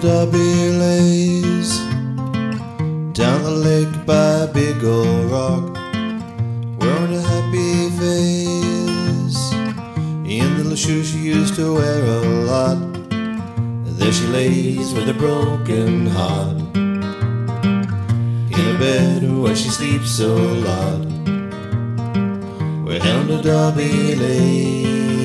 Darby lays down the lake by big old rock, wearing a happy face in the little shoes she used to wear a lot. There she lays with a broken heart in a bed where she sleeps a lot. Where Eleanor Darby lays.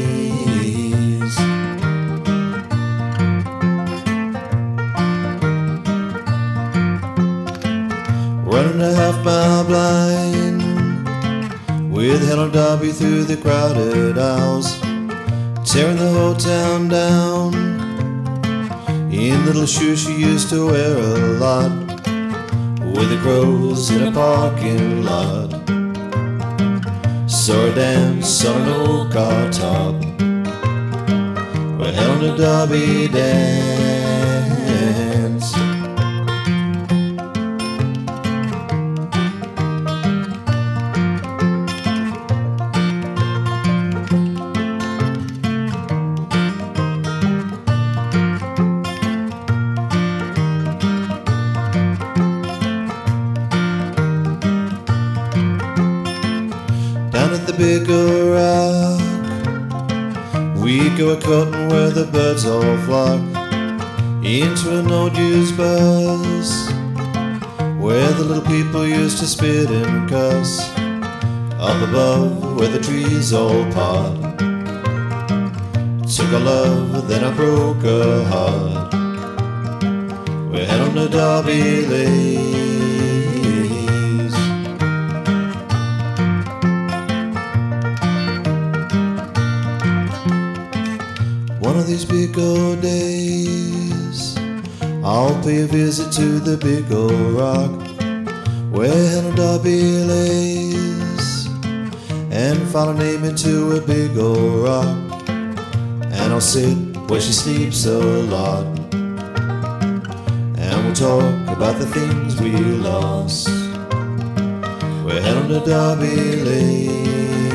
Running a half mile blind with Eleanor Darby through the crowded aisles, tearing the whole town down in little shoes she used to wear a lot with the crows in a parking lot. Saw her dance on an old car top where Eleanor Darby danced. Down at the bigger rock. We go a cutting where the birds all flock into an old used bus where the little people used to spit and cuss. Up above where the trees all part. Took a love, then I broke a heart. Where Eleanor Darby lays. Of these big old days, I'll pay a visit to the big old rock where Eleanor Darby lays, and file a name into a big old rock, and I'll sit where she sleeps a lot, and we'll talk about the things we lost where Eleanor Darby lays.